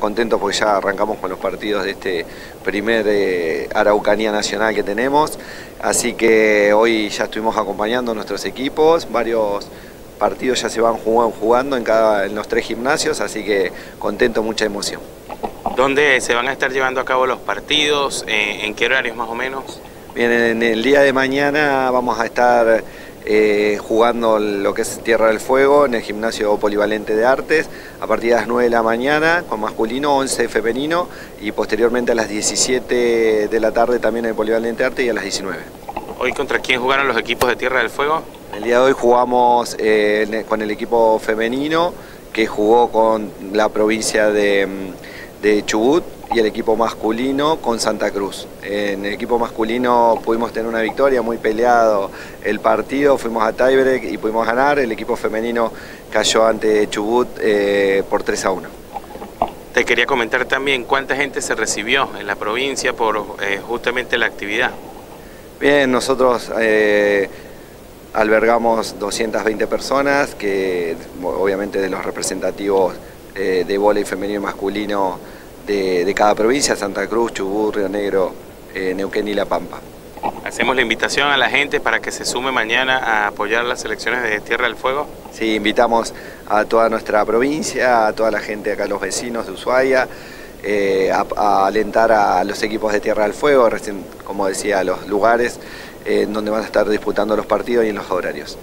contentos porque ya arrancamos con los partidos de este primer eh, Araucanía Nacional que tenemos. Así que hoy ya estuvimos acompañando a nuestros equipos, varios partidos ya se van jugando en, cada, en los tres gimnasios, así que contento, mucha emoción. ¿Dónde se van a estar llevando a cabo los partidos? ¿En qué horarios más o menos? Bien, en el día de mañana vamos a estar eh, jugando lo que es Tierra del Fuego en el gimnasio polivalente de artes a partir de las 9 de la mañana con masculino, 11 femenino y posteriormente a las 17 de la tarde también en el polivalente de arte y a las 19. ¿Hoy contra quién jugaron los equipos de Tierra del Fuego? El día de hoy jugamos eh, con el equipo femenino que jugó con la provincia de, de Chubut y el equipo masculino con Santa Cruz. En el equipo masculino pudimos tener una victoria, muy peleado el partido, fuimos a tiebreak y pudimos ganar. El equipo femenino cayó ante Chubut eh, por 3 a 1. Te quería comentar también cuánta gente se recibió en la provincia por eh, justamente la actividad. Bien, nosotros eh, albergamos 220 personas, que obviamente de los representativos de voleibol femenino y masculino de, cada provincia, Santa Cruz, Chubut, Río Negro, eh, Neuquén y La Pampa. Hacemos la invitación a la gente para que se sume mañana a apoyar las elecciones de Tierra del Fuego. Sí, invitamos a toda nuestra provincia, a toda la gente acá, los vecinos de Ushuaia, eh, a, alentar a los equipos de Tierra del Fuego, recién, como decía, a los lugares en donde van a estar disputando los partidos y en los horarios.